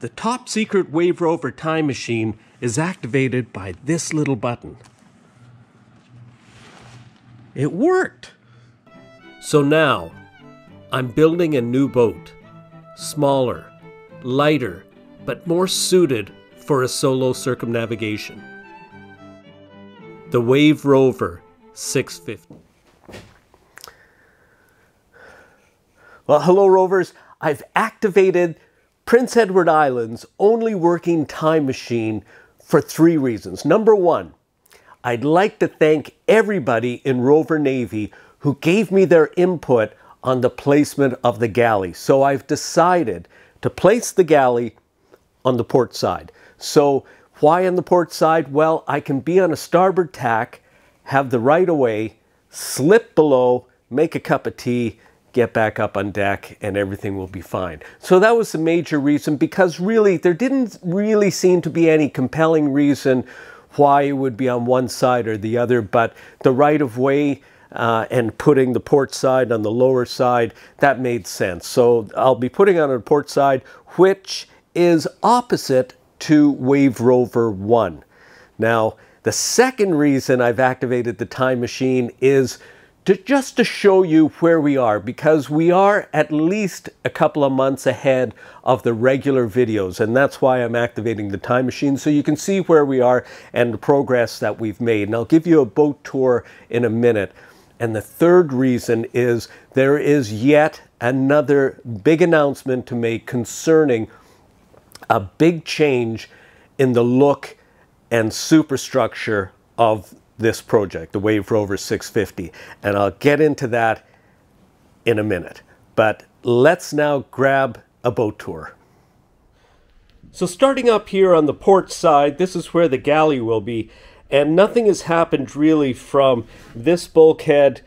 the top secret Wave Rover time machine is activated by this little button. It worked! So now, I'm building a new boat. Smaller, lighter, but more suited for a solo circumnavigation. The Wave Rover 650. Well, hello, Rovers. I've activated Prince Edward Island's only working time machine for three reasons. Number one, I'd like to thank everybody in Rover Navy who gave me their input on the placement of the galley. So I've decided to place the galley on the port side. So why on the port side? Well, I can be on a starboard tack, have the right of way, slip below, make a cup of tea, get back up on deck and everything will be fine. So that was the major reason because really there didn't really seem to be any compelling reason why it would be on one side or the other, but the right of way uh, and putting the port side on the lower side, that made sense. So I'll be putting on a port side, which is opposite to Wave Rover 1. Now, the second reason I've activated the time machine is to just to show you where we are because we are at least a couple of months ahead of the regular videos and that's why I'm activating the time machine so you can see where we are and the progress that we've made. And I'll give you a boat tour in a minute. And the third reason is there is yet another big announcement to make concerning a big change in the look and superstructure of this project, the Wave Rover 650. And I'll get into that in a minute. But let's now grab a boat tour. So starting up here on the port side, this is where the galley will be. And nothing has happened really from this bulkhead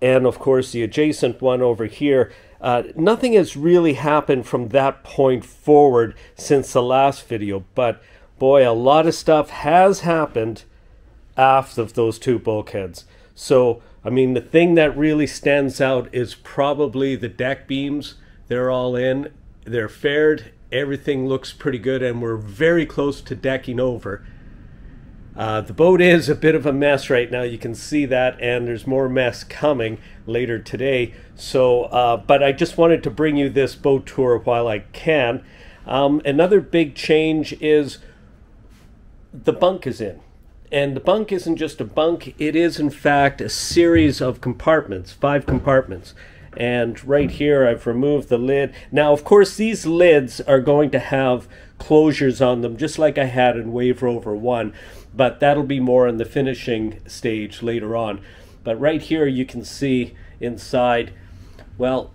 and of course the adjacent one over here. Uh, nothing has really happened from that point forward since the last video, but boy, a lot of stuff has happened aft of those two bulkheads. So, I mean, the thing that really stands out is probably the deck beams. They're all in, they're faired, everything looks pretty good, and we're very close to decking over. Uh, the boat is a bit of a mess right now. You can see that, and there's more mess coming later today. So, uh, but I just wanted to bring you this boat tour while I can. Um, another big change is the bunk is in. And the bunk isn't just a bunk, it is in fact a series of compartments, five compartments. And right here I've removed the lid. Now of course these lids are going to have closures on them just like I had in Wave Rover 1, but that'll be more in the finishing stage later on. But right here you can see inside, well,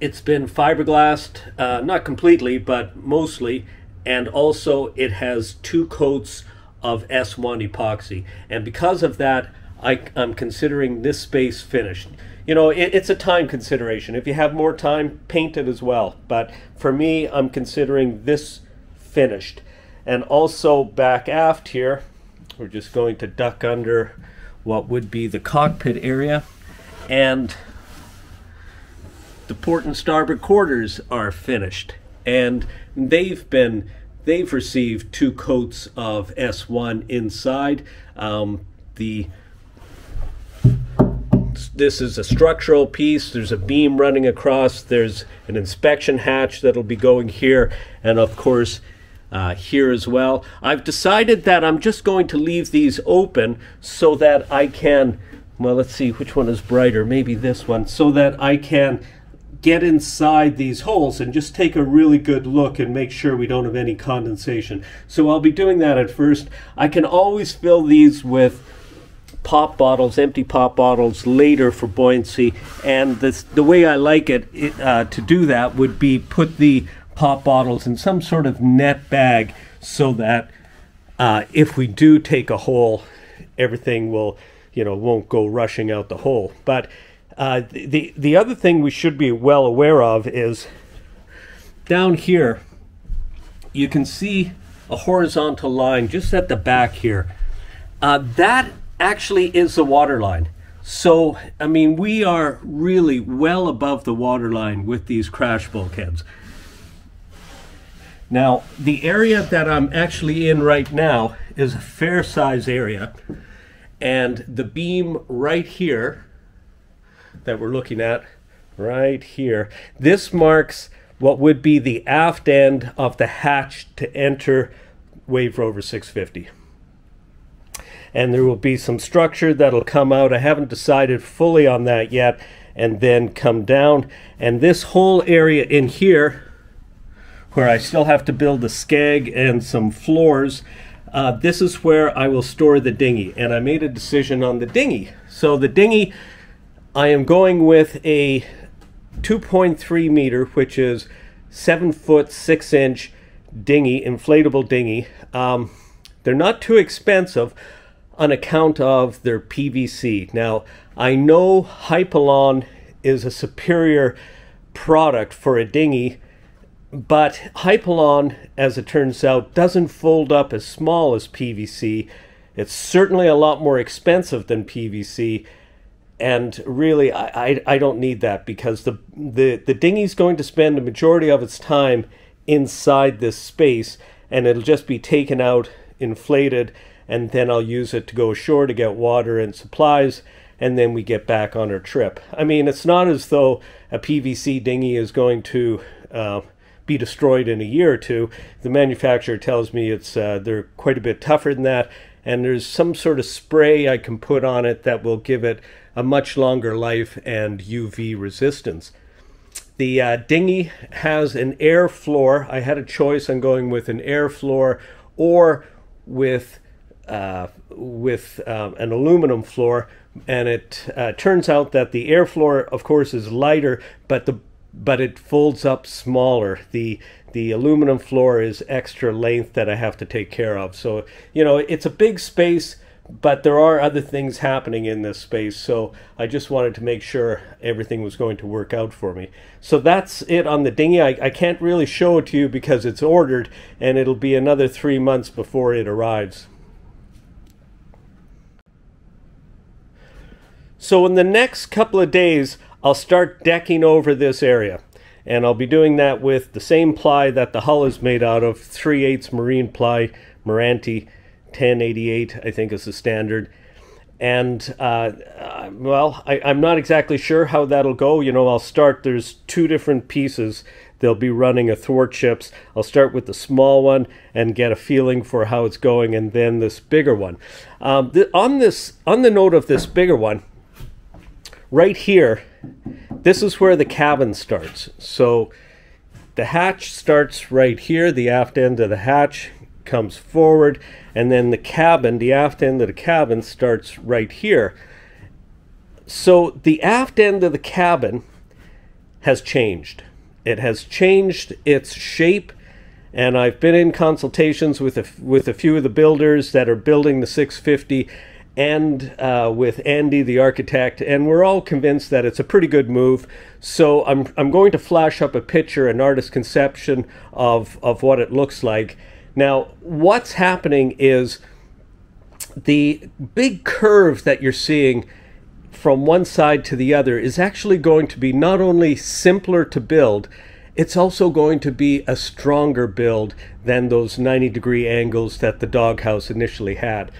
it's been fiberglassed, uh, not completely, but mostly, and also it has two coats of S1 epoxy. And because of that, I, am considering this space finished. You know, it, it's a time consideration. If you have more time, paint it as well. But for me, I'm considering this finished. And also back aft here, we're just going to duck under what would be the cockpit area. And the port and starboard quarters are finished. And they've been They've received two coats of S1 inside. Um, the this is a structural piece. There's a beam running across. There's an inspection hatch that'll be going here, and of course, uh, here as well. I've decided that I'm just going to leave these open so that I can, well, let's see which one is brighter. Maybe this one, so that I can get inside these holes and just take a really good look and make sure we don't have any condensation. So I'll be doing that at first. I can always fill these with pop bottles, empty pop bottles later for buoyancy. And this, the way I like it, it uh, to do that would be put the pop bottles in some sort of net bag so that uh, if we do take a hole, everything will, you know, won't go rushing out the hole. But uh, the, the other thing we should be well aware of is down here, you can see a horizontal line just at the back here. Uh, that actually is the water line. So, I mean, we are really well above the water line with these crash bulkheads. Now, the area that I'm actually in right now is a fair size area, and the beam right here that we're looking at, right here, this marks what would be the aft end of the hatch to enter Wave Rover 650. And there will be some structure that'll come out. I haven't decided fully on that yet, and then come down. And this whole area in here where I still have to build a skeg and some floors. Uh, this is where I will store the dinghy, and I made a decision on the dinghy. So the dinghy, I am going with a 2.3 meter, which is 7 foot 6 inch dinghy, inflatable dinghy. Um, they're not too expensive on account of their PVC. Now, I know Hypalon is a superior product for a dinghy but Hypalon, as it turns out, doesn't fold up as small as PVC. It's certainly a lot more expensive than PVC. And really, I, I, I don't need that because the, the, the dinghy's going to spend the majority of its time inside this space and it'll just be taken out, inflated, and then I'll use it to go ashore to get water and supplies and then we get back on our trip. I mean, it's not as though a PVC dinghy is going to uh, be destroyed in a year or two. The manufacturer tells me it's uh, they're quite a bit tougher than that, and there's some sort of spray I can put on it that will give it a much longer life and UV resistance. The uh, dinghy has an air floor. I had a choice on going with an air floor or with uh, with um, an aluminum floor, and it uh, turns out that the air floor, of course, is lighter, but the but it folds up smaller. The the aluminum floor is extra length that I have to take care of. So, you know, it's a big space, but there are other things happening in this space. So I just wanted to make sure everything was going to work out for me. So that's it on the dinghy. I, I can't really show it to you because it's ordered and it'll be another three months before it arrives. So in the next couple of days, I'll start decking over this area. And I'll be doing that with the same ply that the hull is made out of, 3 8 marine ply, Meranti 1088, I think is the standard. And, uh, uh, well, I, I'm not exactly sure how that'll go. You know, I'll start, there's two different pieces. They'll be running athwartships. I'll start with the small one and get a feeling for how it's going, and then this bigger one. Um, on this, on the note of this bigger one, right here, this is where the cabin starts. So the hatch starts right here, the aft end of the hatch comes forward, and then the cabin, the aft end of the cabin starts right here. So the aft end of the cabin has changed. It has changed its shape, and I've been in consultations with a, with a few of the builders that are building the 650, and uh, with Andy, the architect, and we're all convinced that it's a pretty good move. So I'm, I'm going to flash up a picture, an artist's conception of, of what it looks like. Now, what's happening is the big curve that you're seeing from one side to the other is actually going to be not only simpler to build, it's also going to be a stronger build than those 90 degree angles that the doghouse initially had.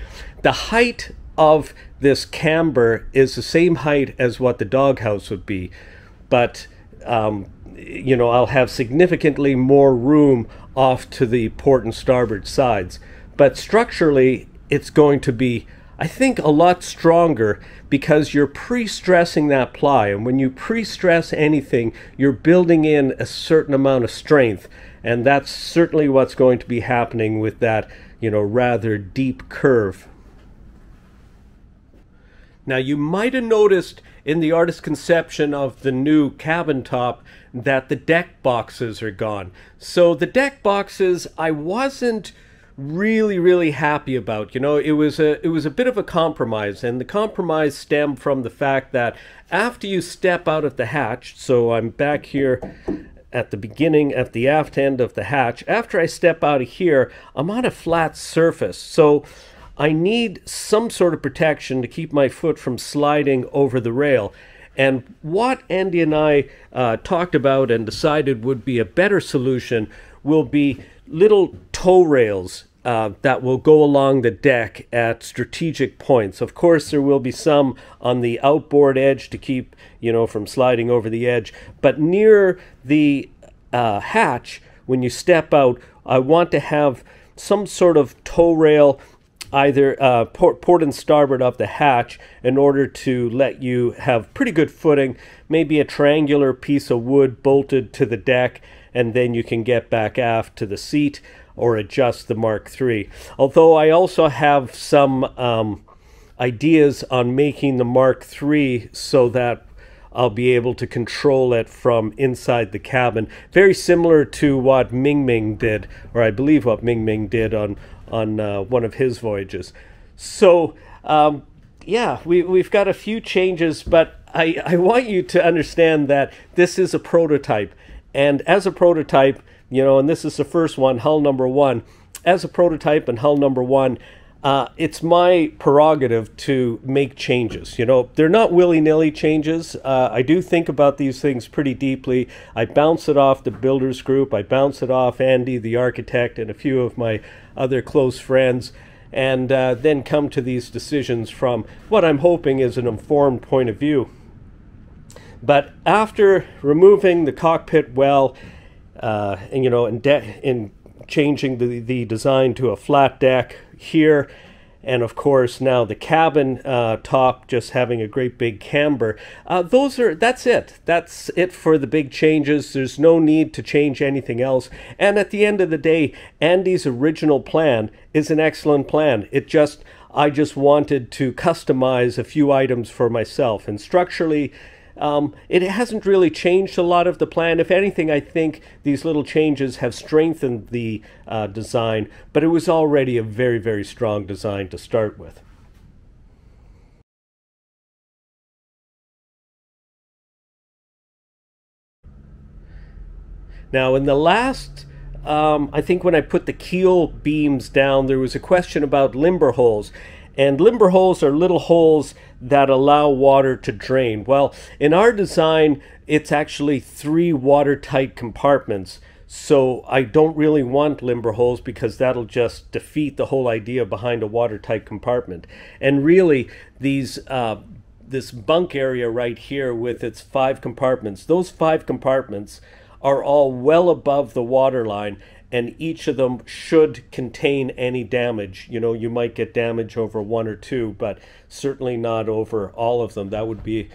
The height of this camber is the same height as what the doghouse would be, but um, you know I'll have significantly more room off to the port and starboard sides. But structurally, it's going to be, I think, a lot stronger because you're pre-stressing that ply, and when you pre-stress anything, you're building in a certain amount of strength, and that's certainly what's going to be happening with that, you know, rather deep curve. Now, you might have noticed in the artist's conception of the new cabin top that the deck boxes are gone. So the deck boxes, I wasn't really really happy about you know it was a it was a bit of a compromise and the compromise stemmed from the fact that after you step out of the hatch so i'm back here at the beginning at the aft end of the hatch after i step out of here i'm on a flat surface so I need some sort of protection to keep my foot from sliding over the rail. And what Andy and I uh, talked about and decided would be a better solution will be little toe rails uh, that will go along the deck at strategic points. Of course, there will be some on the outboard edge to keep, you know, from sliding over the edge. But near the uh, hatch, when you step out, I want to have some sort of toe rail either uh, port, port and starboard of the hatch in order to let you have pretty good footing, maybe a triangular piece of wood bolted to the deck, and then you can get back aft to the seat or adjust the Mark III. Although I also have some um, ideas on making the Mark III so that I'll be able to control it from inside the cabin. Very similar to what Ming Ming did, or I believe what Ming Ming did on on uh, one of his voyages. So um, yeah, we we've got a few changes, but I I want you to understand that this is a prototype, and as a prototype, you know, and this is the first one, hull number one. As a prototype and hull number one, uh, it's my prerogative to make changes. You know, they're not willy nilly changes. Uh, I do think about these things pretty deeply. I bounce it off the builders group, I bounce it off Andy, the architect, and a few of my other close friends, and uh, then come to these decisions from what I'm hoping is an informed point of view. But after removing the cockpit well, uh, and you know, de- in changing the, the design to a flat deck here, and of course now the cabin uh, top just having a great big camber. Uh, those are that's it. That's it for the big changes. There's no need to change anything else. And at the end of the day, Andy's original plan is an excellent plan. It just I just wanted to customize a few items for myself and structurally um, it hasn't really changed a lot of the plan. If anything, I think these little changes have strengthened the uh, design, but it was already a very, very strong design to start with. Now, in the last, um, I think when I put the keel beams down, there was a question about limber holes. And limber holes are little holes that allow water to drain. Well, in our design, it's actually three watertight compartments. So I don't really want limber holes because that'll just defeat the whole idea behind a watertight compartment. And really, these uh, this bunk area right here with its five compartments, those five compartments are all well above the water line and each of them should contain any damage. You know, you might get damage over one or two, but certainly not over all of them. That would be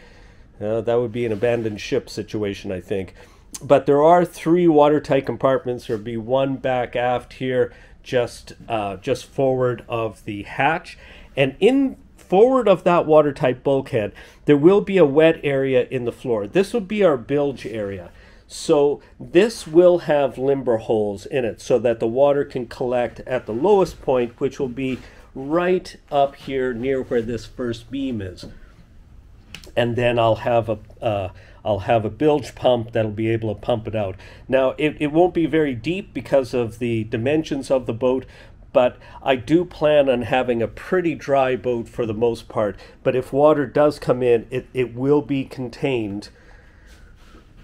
uh, that would be an abandoned ship situation, I think. But there are three watertight compartments. There'll be one back aft here, just uh, just forward of the hatch, and in forward of that watertight bulkhead, there will be a wet area in the floor. This will be our bilge area. So this will have limber holes in it so that the water can collect at the lowest point, which will be right up here near where this first beam is. And then I'll have a uh, I'll have a bilge pump that'll be able to pump it out. Now it, it won't be very deep because of the dimensions of the boat, but I do plan on having a pretty dry boat for the most part. But if water does come in, it, it will be contained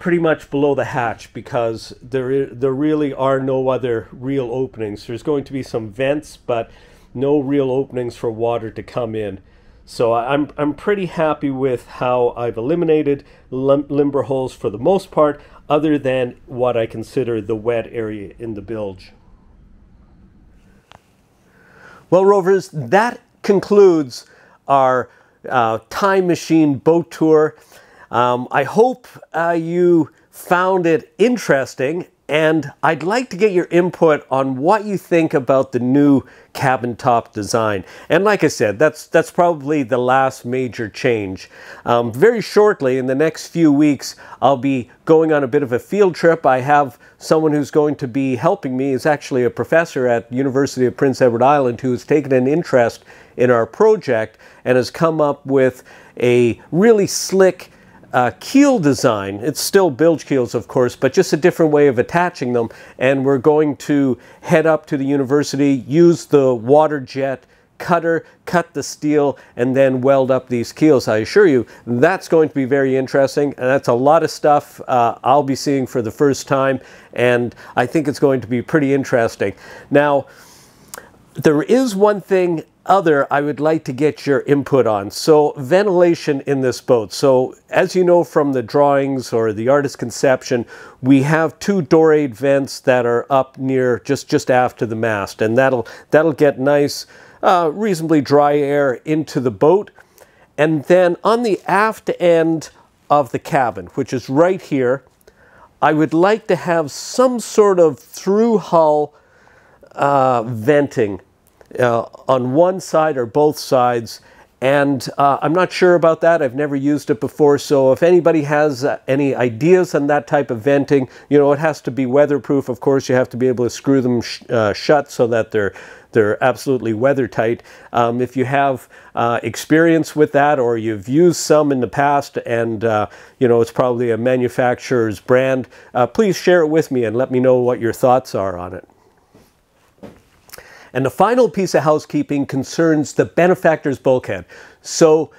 pretty much below the hatch because there there really are no other real openings. There's going to be some vents, but no real openings for water to come in. So I'm I'm pretty happy with how I've eliminated lim- limber holes for the most part, other than what I consider the wet area in the bilge. Well, Rovers, that concludes our uh, time machine boat tour. Um, I hope uh, you found it interesting and I'd like to get your input on what you think about the new cabin top design. And like I said, that's that's probably the last major change. Um, very shortly, in the next few weeks, I'll be going on a bit of a field trip. I have someone who's going to be helping me. is actually a professor at University of Prince Edward Island who has taken an interest in our project and has come up with a really slick uh, keel design. It's still bilge keels, of course, but just a different way of attaching them. And we're going to head up to the university, use the water jet cutter cut the steel and then weld up these keels. I assure you, that's going to be very interesting, and that's a lot of stuff uh, I'll be seeing for the first time, and I think it's going to be pretty interesting. Now, there is one thing other I would like to get your input on. So ventilation in this boat. So as you know from the drawings or the artist conception, we have two dorade vents that are up near just just after the mast, and that'll that'll get nice, uh, reasonably dry air into the boat. And then on the aft end of the cabin, which is right here, I would like to have some sort of through hull uh, venting uh, on one side or both sides. And uh, I'm not sure about that. I've never used it before. So if anybody has uh, any ideas on that type of venting, you know, it has to be weatherproof. Of course, you have to be able to screw them sh uh, shut so that they're they're absolutely weather tight. Um, if you have uh, experience with that or you've used some in the past and uh, you know it's probably a manufacturer's brand, uh, please share it with me and let me know what your thoughts are on it. And the final piece of housekeeping concerns the benefactor's bulkhead. So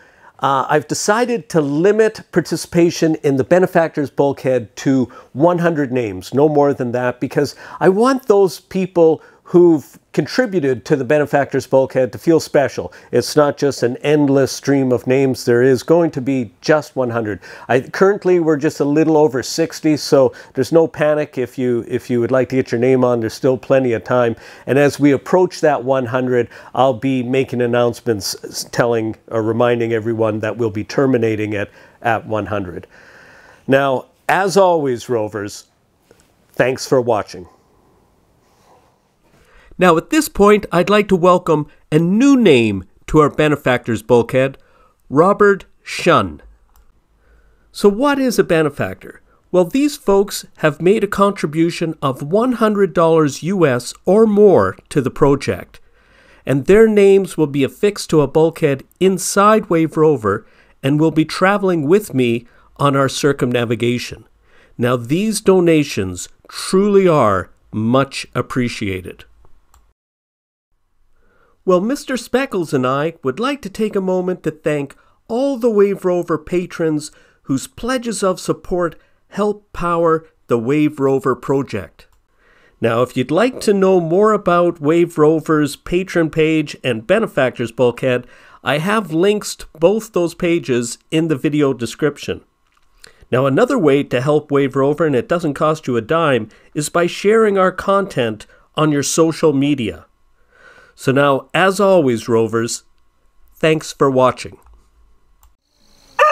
uh, I've decided to limit participation in the benefactor's bulkhead to 100 names, no more than that, because I want those people who've contributed to the benefactor's bulkhead to feel special. It's not just an endless stream of names. There is going to be just 100. I, currently, we're just a little over 60, so there's no panic if you if you would like to get your name on. There's still plenty of time. And as we approach that 100, I'll be making announcements telling or reminding everyone that we'll be terminating it at 100. Now, as always, Rovers, thanks for watching. Now, at this point, I'd like to welcome a new name to our benefactor's bulkhead Robert Shun. So, what is a benefactor? Well, these folks have made a contribution of $100 US or more to the project, and their names will be affixed to a bulkhead inside Wave Rover and will be traveling with me on our circumnavigation. Now, these donations truly are much appreciated. Well, Mr. Speckles and I would like to take a moment to thank all the Wave Rover patrons whose pledges of support help power the Wave Rover project. Now, if you'd like to know more about Wave Rover's patron page and benefactors bulkhead, I have links to both those pages in the video description. Now, another way to help Wave Rover, and it doesn't cost you a dime, is by sharing our content on your social media. So now, as always, Rovers, thanks for watching.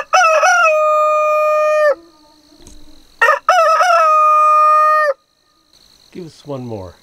Give us one more.